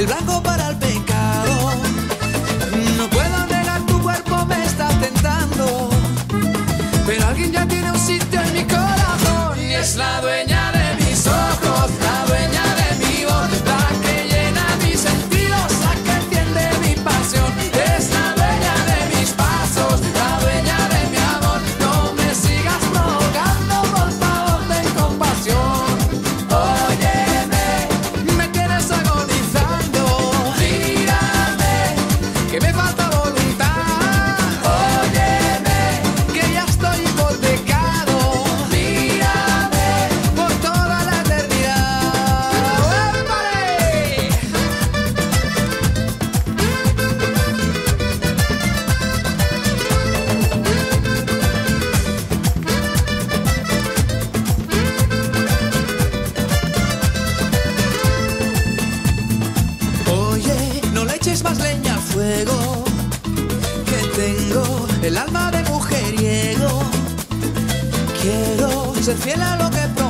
el blanco para que tengo, el alma de mujeriego. Quiero ser fiel a lo que prometo.